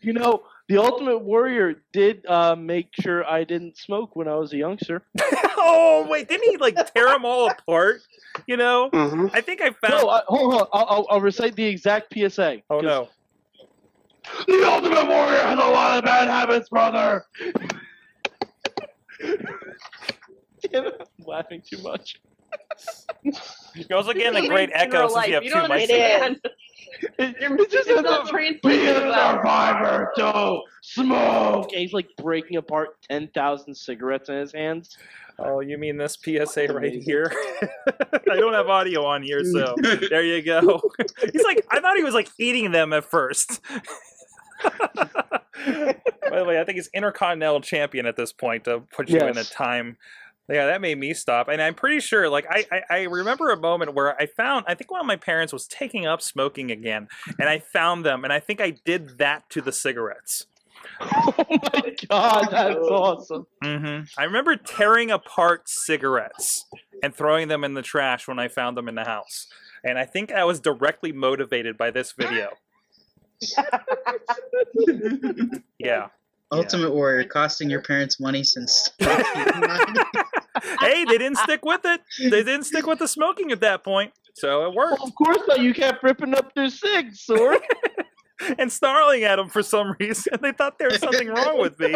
You know, the Ultimate Warrior did uh, make sure I didn't smoke when I was a youngster. oh wait, didn't he like tear them all apart? You know, Mhm. I think I found. No, I, hold on. I'll, I'll, I'll recite the exact PSA. oh 'cause no. The Ultimate Warrior has a lot of bad habits, brother. Damn it, I'm laughing too much. You're again getting a great echo since you have you two don't mics. Understand. It, You're just you're ends not up a well. survivor to smoke. And he's like breaking apart ten thousand cigarettes in his hands. Oh, you mean this PSA right here? I don't have audio on here, so there you go. He's like, I thought he was like eating them at first. By the way, I think he's Intercontinental Champion at this point to put you in a time. Yeah, that made me stop. And I'm pretty sure, like, I, I, I remember a moment where I found, I think one of my parents was taking up smoking again, and I found them, and I think I did that to the cigarettes. Oh my god, that's awesome. Mm-hmm. I remember tearing apart cigarettes and throwing them in the trash when I found them in the house. And I think I was directly motivated by this video. Yeah. Ultimate Warrior costing your parents money since. hey, they didn't stick with it. They didn't stick with the smoking at that point. So it worked. Well, of course not. You kept ripping up their cigs, sword. And snarling at them for some reason. They thought there was something wrong with me.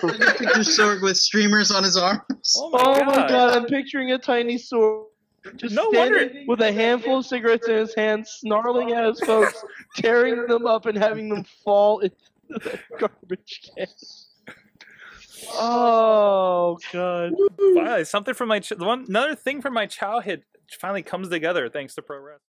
Picture sword with streamers on his arms. Oh my, Oh god. my god, I'm picturing a tiny sword. Just No standing wonder- with a handful of cigarettes in his hand, snarling at his folks, tearing them up and having them fall into the garbage can. Oh god. Finally, something from my ch- one another thing from my childhood finally comes together thanks to pro wrestling.